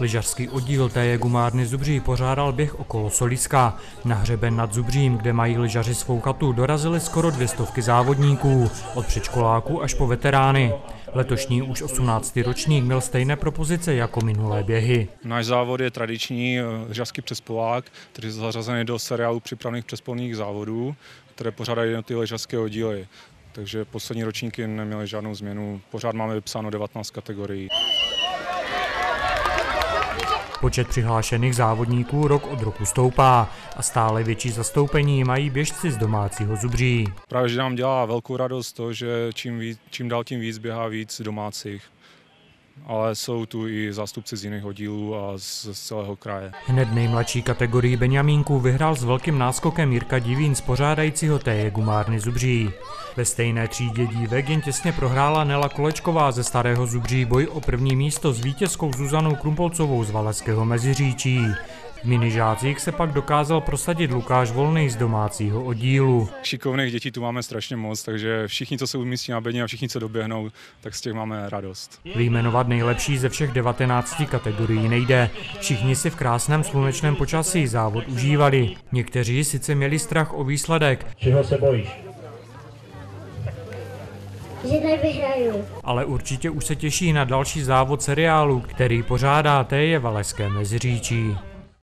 Lyžařský oddíl té gumárny Zubří pořádal běh okolo Soliska. Na hřeben nad Zubřím, kde mají lyžaři svou chatu, dorazili skoro dvě stovky závodníků, od předškoláků až po veterány. Letošní už 18. ročník měl stejné propozice jako minulé běhy. Náš závod je tradiční lyžařský přespolák, který je zařazený do seriálu připravených přespolných závodů, které pořádají ty lyžařské oddíly. Takže poslední ročníky neměly žádnou změnu. Pořád máme vypsáno 19 kategorií. Počet přihlášených závodníků rok od roku stoupá a stále větší zastoupení mají běžci z domácího Zubří. Právě, že nám dělá velkou radost to, že čím, víc, čím dál tím víc běhá víc domácích ale jsou tu i zástupci z jiných oddílů a z, z celého kraje. Hned nejmladší kategorii Benjamínků vyhrál s velkým náskokem Jirka Divín z pořádajícího té Gumárny Zubří. Ve stejné třídě dívek jen těsně prohrála Nela Kolečková ze Starého Zubří boj o první místo s vítězkou Zuzanou Krumpolcovou z Valeského Meziříčí. V minižácích se pak dokázal prosadit Lukáš Volný z domácího oddílu. Šikovných dětí tu máme strašně moc, takže všichni, co se umístí na bedně a všichni, co doběhnou, tak z těch máme radost. Vyjmenovat nejlepší ze všech 19 kategorií nejde. Všichni si v krásném slunečném počasí závod užívali. Někteří sice měli strach o výsledek. Čeho se bojíš? že nevyhraju. Ale určitě už se těší na další závod seriálu, který pořádá Téje Valeské Meziříčí.